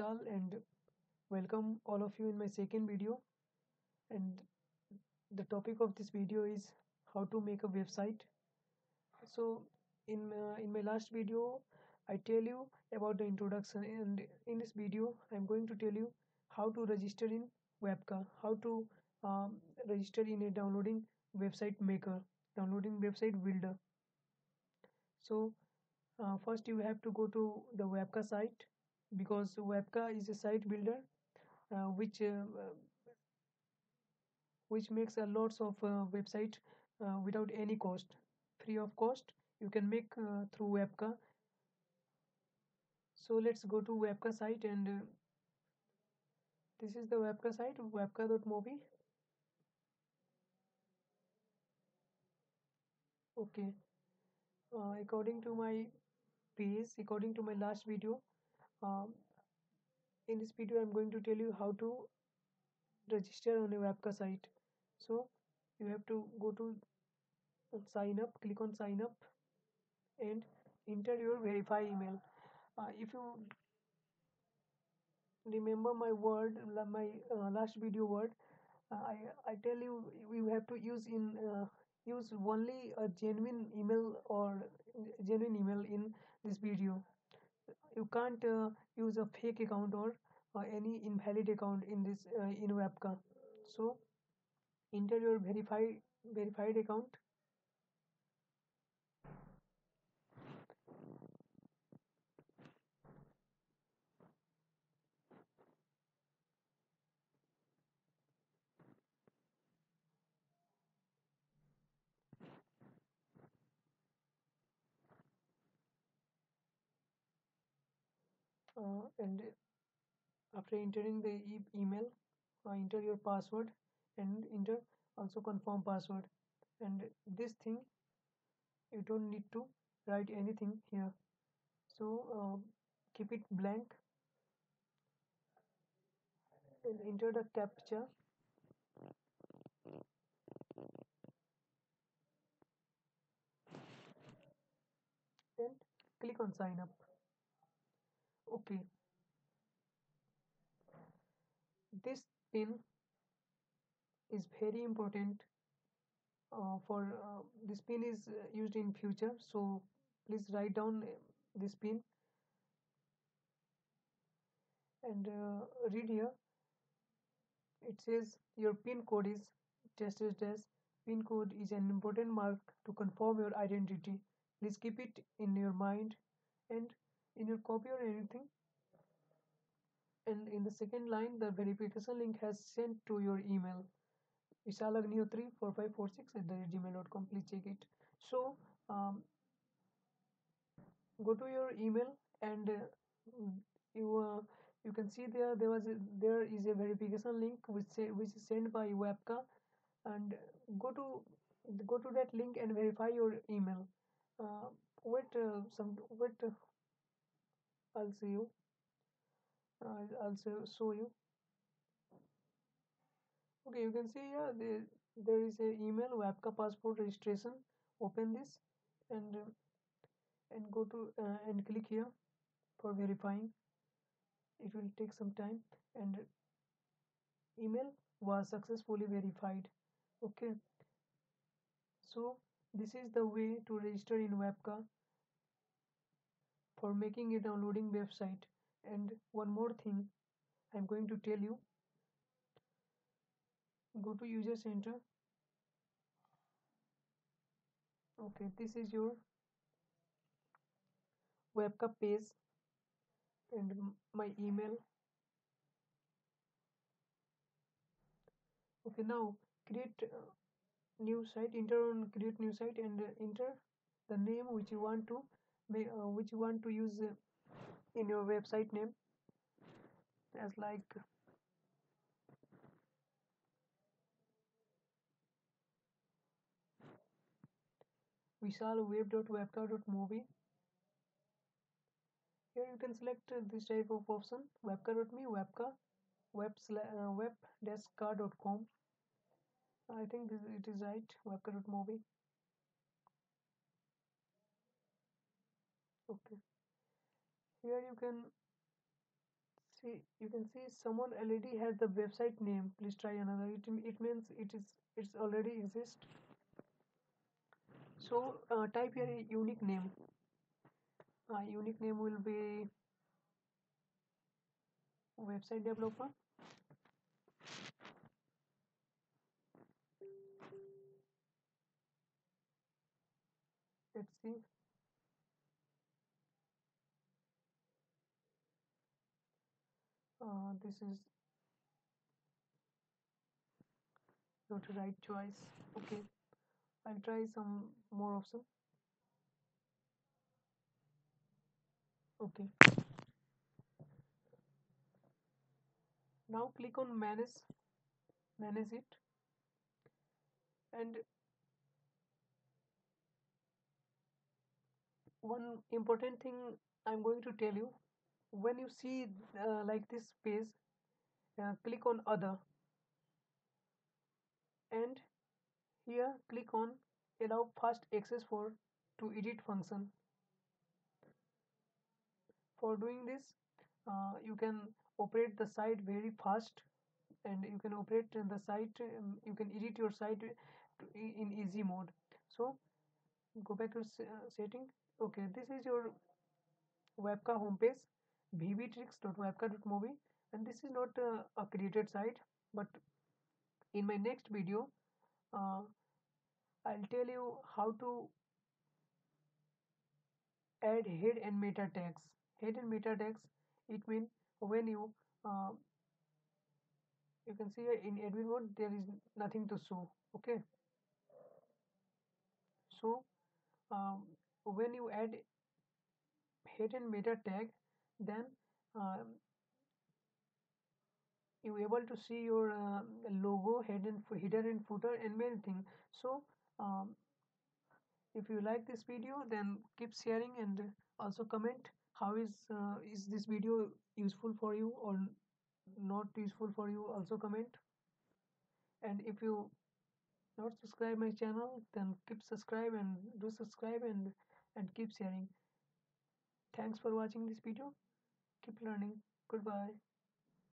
and welcome all of you in my second video. And the topic of this video is how to make a website. So in uh, in my last video I tell you about the introduction. And in this video I'm going to tell you how to register in Wapka how to um, register in a downloading website maker downloading website builder. So uh, first you have to go to the Wapka site because Wapka is a site builder uh, which uh, which makes a lots of uh, website uh, without any cost. Free of cost you can make through Wapka. So let's go to Wapka site and this is the Wapka site wapka.mobi okay. Uh, according to my page according to my last video um, in this video I'm going to tell you how to register on a Wapka site. So you have to go to sign up click on sign up and enter your verify email. Uh, if you remember my word my uh, last video word uh, I, I tell you you have to use in uh, use only a genuine email or genuine email in this video you can't uh, use a fake account or any invalid account in this uh, in Wapka so enter your verified verified account uh, and after entering the e email uh, enter your password and enter also confirm password. And this thing you don't need to write anything here. So uh, keep it blank and enter the captcha. And click on sign up okay. This pin is very important uh, for uh, this pin is uh, used in future. So please write down uh, this pin and uh, read here. It says your pin code is tested as pin code is an important mark to confirm your identity. Please keep it in your mind. And in your copy or anything? And in the second line the verification link has sent to your email. Vishalagnew34546 at the gmail.com please check it. So um, go to your email and uh, you uh, you can see there there was a, there is a verification link which say, which is sent by wapka. And go to go to that link and verify your email. Uh, wait uh, some wait uh, I'll see you. I'll, I'll show you. Okay you can see here there, is a email wapka passport registration. Open this and uh, and go to uh, and click here for verifying. It will take some time and email was successfully verified. Okay. So this is the way to register in wapka for making a downloading website. And one more thing i'm going to tell you. Go to user center. Okay this is your wapka page and my email. Okay now create uh, new site enter on create new site and uh, enter the name which you want to which you want to use uh, in your website name as like vishalweb.wapka.mobi here you can select uh, this type of option wapka.me webka web uh, web-car.com I think this, it is right wapka.mobi okay. Here you can see you can see someone already has the website name. Please try another. It, it means it is it's already exist. So uh, type here a unique name. Uh, unique name will be website developer. Let's see this is not the right choice. Okay I'll try some more option okay. Now click on manage manage it. And one important thing I'm going to tell you when you see uh, like this page uh, click on other. And here click on allow fast access for to edit function. For doing this uh, you can operate the site very fast. And you can operate the site um, you can edit your site in easy mode. So go back to uh, setting. Okay this is your wapka homepage vbtricks.wapka.mobi and this is not uh, a created site but in my next video uh, I'll tell you how to add head and meta tags. Head and meta tags it means when you uh, you can see in admin mode there is nothing to show okay? So um, when you add head and meta tag then um, you able to see your uh, logo and header and footer and many things. So um, if you like this video then keep sharing and also comment how is uh, is this video useful for you or not useful for you also comment. And if you not subscribe my channel then keep subscribe and do subscribe and and keep sharing. Thanks for watching this video keep learning. Goodbye